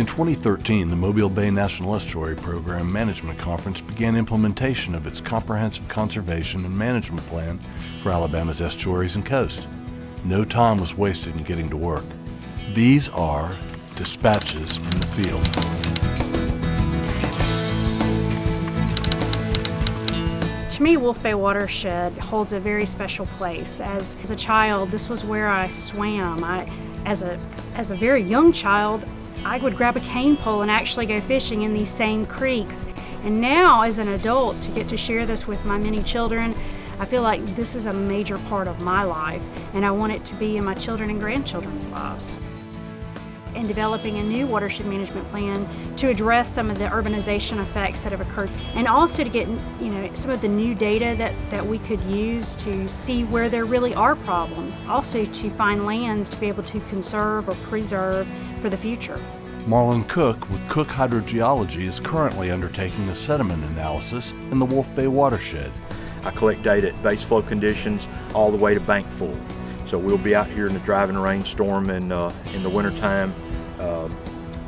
In 2013, the Mobile Bay National Estuary Program Management Conference began implementation of its comprehensive conservation and management plan for Alabama's estuaries and coast. No time was wasted in getting to work. These are dispatches from the field. To me, Wolf Bay Watershed holds a very special place. As, as a child, this was where I swam. I, as, a, as a very young child, I would grab a cane pole and actually go fishing in these same creeks. And now, as an adult, to get to share this with my many children, I feel like this is a major part of my life, and I want it to be in my children and grandchildren's lives. And developing a new watershed management plan to address some of the urbanization effects that have occurred, and also to get you know some of the new data that, that we could use to see where there really are problems. Also to find lands to be able to conserve or preserve for the future. Marlon Cook with Cook Hydrogeology is currently undertaking a sediment analysis in the Wolf Bay watershed. I collect data at base flow conditions all the way to bank full. So we'll be out here in the driving rainstorm and uh, in the wintertime uh,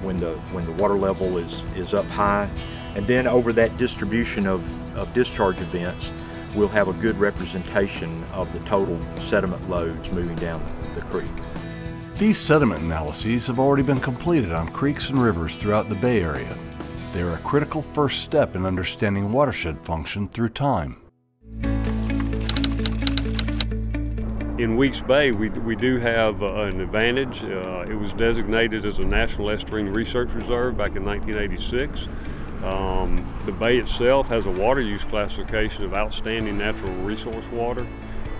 when the when the water level is, is up high. And then over that distribution of, of discharge events, we'll have a good representation of the total sediment loads moving down the creek. These sediment analyses have already been completed on creeks and rivers throughout the Bay Area. They are a critical first step in understanding watershed function through time. In Weeks Bay, we, we do have uh, an advantage. Uh, it was designated as a National Estuarine Research Reserve back in 1986. Um, the bay itself has a water use classification of outstanding natural resource water,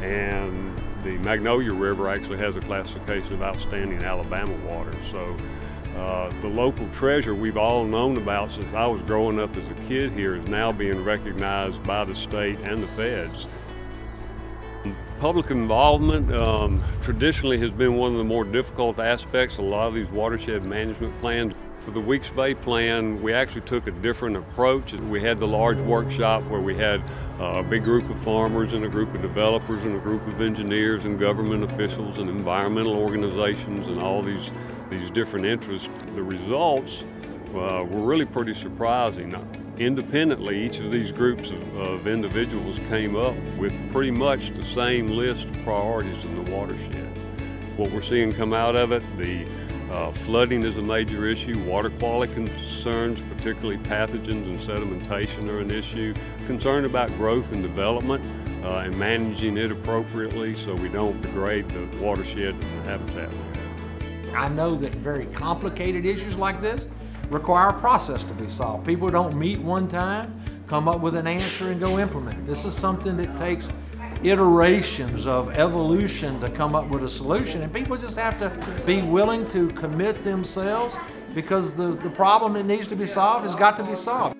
and the Magnolia River actually has a classification of outstanding Alabama water. So uh, the local treasure we've all known about since I was growing up as a kid here is now being recognized by the state and the feds. Public involvement um, traditionally has been one of the more difficult aspects of a lot of these watershed management plans. For the Weeks Bay plan, we actually took a different approach. We had the large workshop where we had uh, a big group of farmers and a group of developers and a group of engineers and government officials and environmental organizations and all these, these different interests. The results uh, were really pretty surprising. Independently, each of these groups of, of individuals came up with pretty much the same list of priorities in the watershed. What we're seeing come out of it, the uh, flooding is a major issue. Water quality concerns, particularly pathogens and sedimentation, are an issue. Concern about growth and development uh, and managing it appropriately so we don't degrade the watershed and the habitat. I know that very complicated issues like this require a process to be solved. People don't meet one time, come up with an answer, and go implement it. This is something that takes iterations of evolution to come up with a solution. And people just have to be willing to commit themselves because the, the problem that needs to be solved has got to be solved.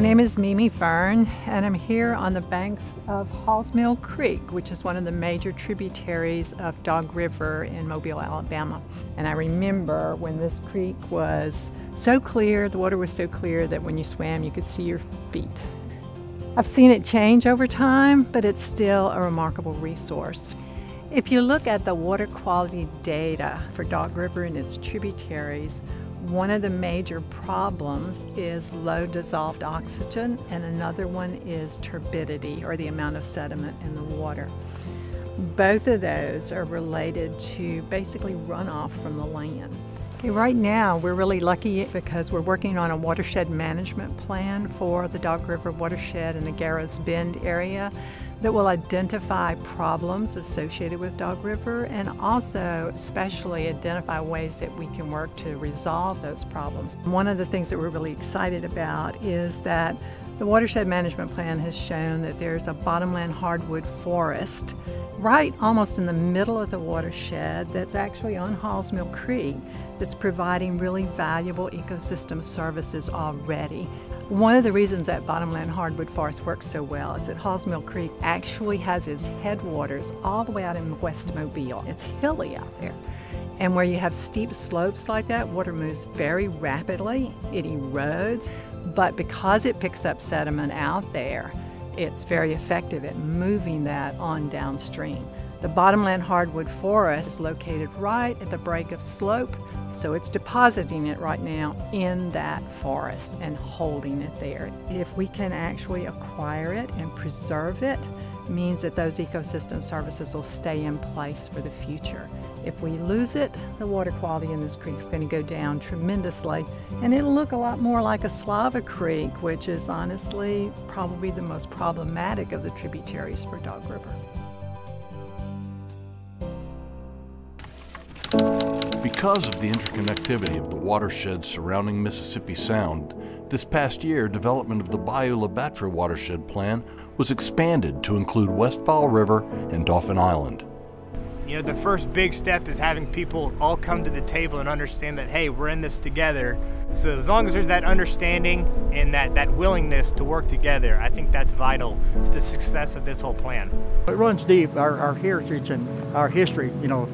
My name is Mimi Fearn, and I'm here on the banks of Hallsmill Creek, which is one of the major tributaries of Dog River in Mobile, Alabama. And I remember when this creek was so clear, the water was so clear that when you swam, you could see your feet. I've seen it change over time, but it's still a remarkable resource. If you look at the water quality data for Dog River and its tributaries, one of the major problems is low dissolved oxygen, and another one is turbidity, or the amount of sediment in the water. Both of those are related to basically runoff from the land. Okay, right now we're really lucky because we're working on a watershed management plan for the Dog River watershed and the Garrows Bend area that will identify problems associated with Dog River and also especially identify ways that we can work to resolve those problems. One of the things that we're really excited about is that the watershed management plan has shown that there's a bottomland hardwood forest right almost in the middle of the watershed that's actually on Halls Mill Creek that's providing really valuable ecosystem services already. One of the reasons that bottomland hardwood forest works so well is that Hallsmill Creek actually has its headwaters all the way out in West Mobile. It's hilly out there. And where you have steep slopes like that, water moves very rapidly, it erodes, but because it picks up sediment out there, it's very effective at moving that on downstream. The bottomland hardwood forest is located right at the break of slope, so it's depositing it right now in that forest and holding it there. If we can actually acquire it and preserve it, means that those ecosystem services will stay in place for the future. If we lose it, the water quality in this creek is going to go down tremendously, and it'll look a lot more like Eslava Creek, which is honestly probably the most problematic of the tributaries for Dog River. Because of the interconnectivity of the watersheds surrounding Mississippi Sound, this past year, development of the Bayou La Batre watershed plan was expanded to include West Fowl River and Dauphin Island. You know, the first big step is having people all come to the table and understand that, hey, we're in this together. So as long as there's that understanding and that, that willingness to work together, I think that's vital to the success of this whole plan. It runs deep, our, our heritage and our history, you know,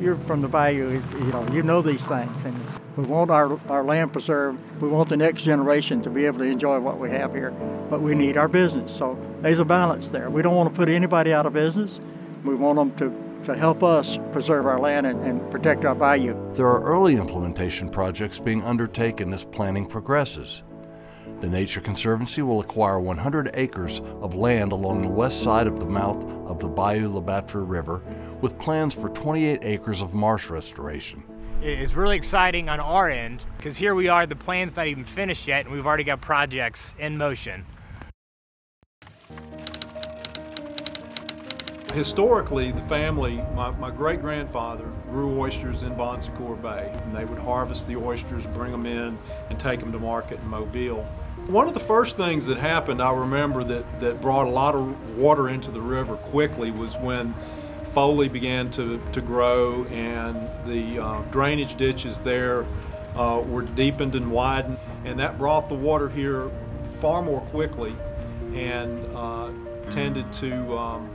you're from the bayou, you know, you know these things. And we want our, our land preserved. We want the next generation to be able to enjoy what we have here, but we need our business. So there's a balance there. We don't want to put anybody out of business. We want them to, to help us preserve our land and, and protect our bayou. There are early implementation projects being undertaken as planning progresses. The Nature Conservancy will acquire 100 acres of land along the west side of the mouth of the Bayou La Batre River with plans for 28 acres of marsh restoration. It's really exciting on our end because here we are, the plan's not even finished yet, and we've already got projects in motion. Historically, the family, my, my great grandfather, grew oysters in Bon Secour Bay, and they would harvest the oysters, bring them in, and take them to market in Mobile. One of the first things that happened, I remember, that, that brought a lot of water into the river quickly was when Foley began to, to grow and the uh, drainage ditches there uh, were deepened and widened, and that brought the water here far more quickly and uh, tended to um,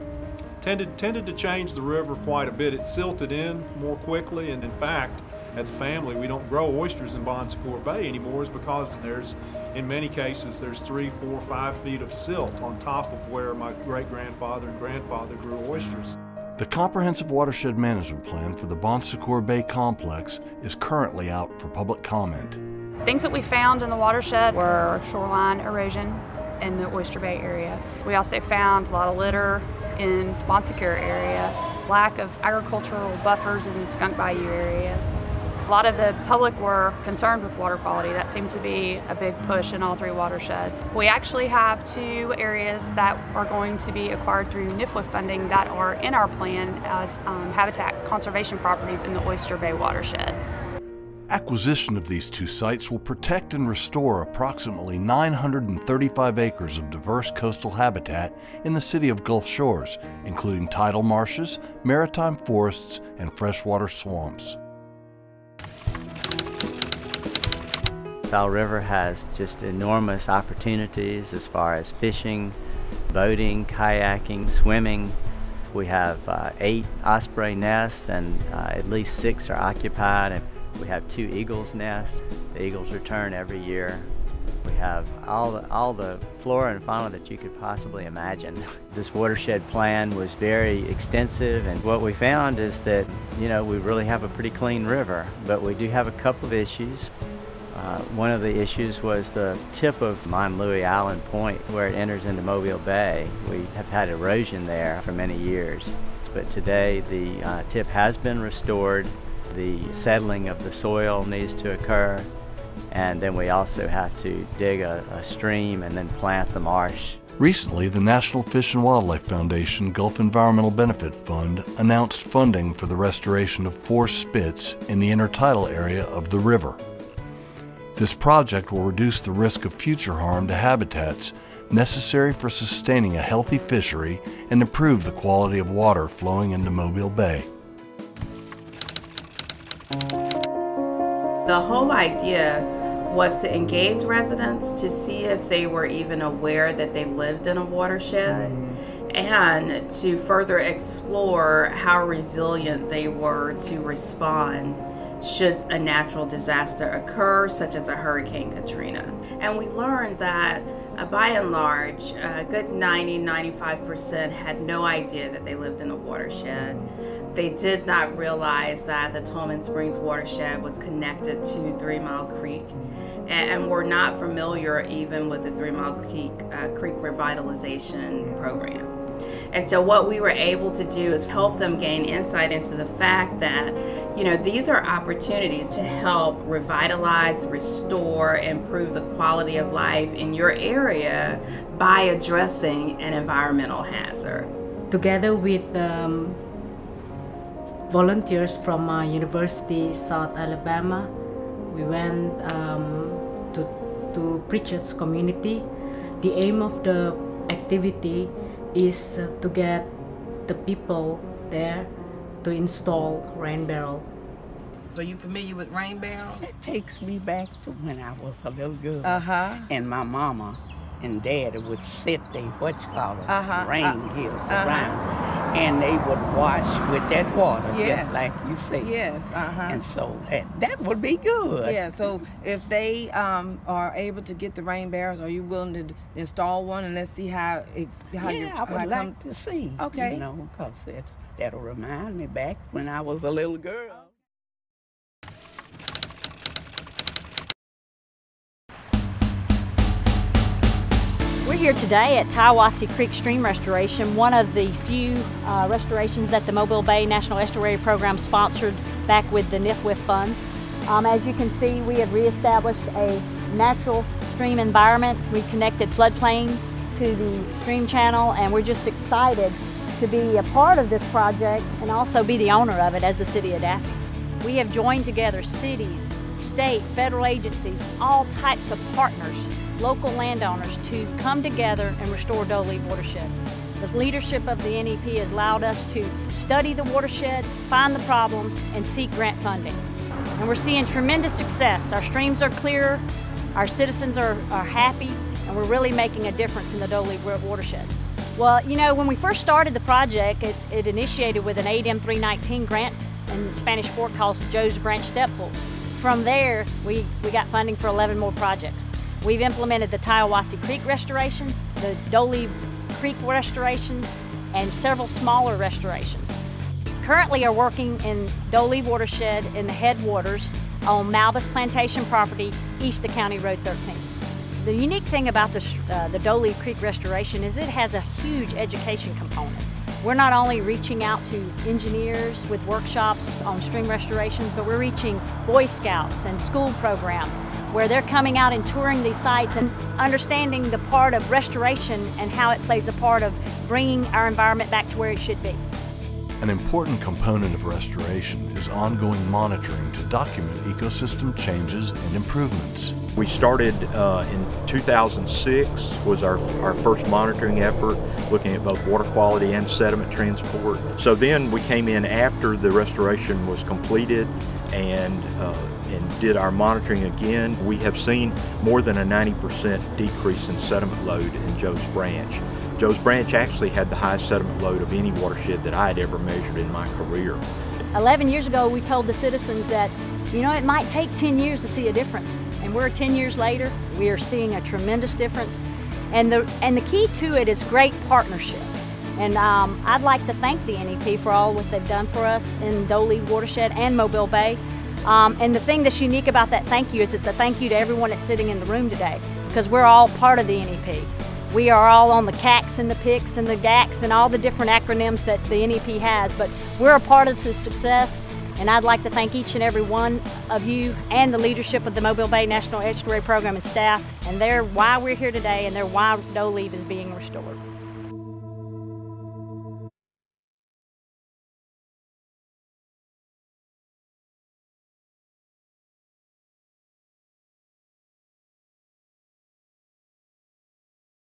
tended tended to change the river quite a bit. It silted in more quickly, and in fact, as a family, we don't grow oysters in Bon Secour Bay anymore is because there's, in many cases, there's three, four, five feet of silt on top of where my great-grandfather and grandfather grew oysters. The Comprehensive Watershed Management Plan for the Bon Secour Bay Complex is currently out for public comment. Things that we found in the watershed were shoreline erosion in the Oyster Bay area. We also found a lot of litter in the Bon Secour area, lack of agricultural buffers in the Skunk Bayou area, a lot of the public were concerned with water quality. That seemed to be a big push in all three watersheds. We actually have two areas that are going to be acquired through NFWF funding that are in our plan as um, habitat conservation properties in the Oyster Bay watershed. Acquisition of these two sites will protect and restore approximately 935 acres of diverse coastal habitat in the city of Gulf Shores, including tidal marshes, maritime forests, and freshwater swamps. Fowl River has just enormous opportunities as far as fishing, boating, kayaking, swimming. We have uh, eight osprey nests and uh, at least six are occupied. And we have two eagles nests. The eagles return every year. We have all the, all the flora and fauna that you could possibly imagine. this watershed plan was very extensive and what we found is that, you know, we really have a pretty clean river, but we do have a couple of issues. Uh, one of the issues was the tip of Louis Island Point where it enters into Mobile Bay. We have had erosion there for many years, but today the uh, tip has been restored. The settling of the soil needs to occur, and then we also have to dig a, a stream and then plant the marsh. Recently, the National Fish and Wildlife Foundation Gulf Environmental Benefit Fund announced funding for the restoration of four spits in the intertidal area of the river. This project will reduce the risk of future harm to habitats necessary for sustaining a healthy fishery and improve the quality of water flowing into Mobile Bay. The whole idea was to engage residents to see if they were even aware that they lived in a watershed and to further explore how resilient they were to respond should a natural disaster occur, such as a Hurricane Katrina. And we learned that uh, by and large, a good 90 95% had no idea that they lived in a watershed. They did not realize that the Toulmin Springs watershed was connected to Three Mile Creek and, were not familiar even with the Three Mile Creek, uh, Creek Revitalization Program. And so what we were able to do is help them gain insight into the fact that, you know, these are opportunities to help revitalize, restore, improve the quality of life in your area by addressing an environmental hazard. Together with um, volunteers from uh, University South Alabama, we went um, to, to Prichard's community. The aim of the activity is to get the people there to install rain barrel. Are you familiar with rain barrels? It takes me back to when I was a little girl. Uh-huh. And my mama and daddy would sit they what you call it, uh-huh. rain uh, hills uh-huh. around. And they would wash with that water, yes. just like you say. Yes, uh-huh. And so that, that would be good. Yeah, so if they um, are able to get the rain barrels, are you willing to install one and let's see how it how yeah, you I would like come... to see. Okay. You know, because that, that'll remind me back when I was a little girl. We're here today at Tiawasee Creek Stream Restoration, one of the few uh, restorations that the Mobile Bay National Estuary Program sponsored back with the NFWF funds. Um, as you can see, we have reestablished a natural stream environment. We connected floodplain to the stream channel and we're just excited to be a part of this project and also be the owner of it as the City of Daphne. We have joined together cities, state, federal agencies, all types of partners local landowners to come together and restore D'Olive watershed. The leadership of the NEP has allowed us to study the watershed, find the problems, and seek grant funding. And we're seeing tremendous success. Our streams are clear, our citizens are, are happy, and we're really making a difference in the D'Olive watershed. Well, you know, when we first started the project, it, it initiated with an ADEM 319 grant in Spanish Fork called Joe's Branch Step Pools. From there, we, we got funding for 11 more projects. We've implemented the Tiawasee Creek restoration, the D'Olive Creek restoration, and several smaller restorations. Currently are working in D'Olive watershed in the headwaters on Malbis Plantation property east of County Road 13. The unique thing about the, uh, the D'Olive Creek restoration is it has a huge education component. We're not only reaching out to engineers with workshops on stream restorations, but we're reaching Boy Scouts and school programs where they're coming out and touring these sites and understanding the part of restoration and how it plays a part of bringing our environment back to where it should be. An important component of restoration is ongoing monitoring to document ecosystem changes and improvements. We started uh, in 2006 was our, our first monitoring effort looking at both water quality and sediment transport. So then we came in after the restoration was completed and uh, and did our monitoring again. We have seen more than a 90% decrease in sediment load in Joe's Branch. Joe's Branch actually had the highest sediment load of any watershed that I had ever measured in my career. 11 years ago, we told the citizens that, you know, it might take 10 years to see a difference. And we're 10 years later, we are seeing a tremendous difference. And the, and the key to it is great partnerships. And um, I'd like to thank the NEP for all what they've done for us in D'Olive Watershed and Mobile Bay. Um, and the thing that's unique about that thank you is it's a thank you to everyone that's sitting in the room today because we're all part of the NEP. We are all on the CACs and the PICs and the GACs and all the different acronyms that the NEP has, but we're a part of the success. And I'd like to thank each and every one of you and the leadership of the Mobile Bay National Estuary Program and staff, and they're why we're here today and they're why D'Olive is being restored.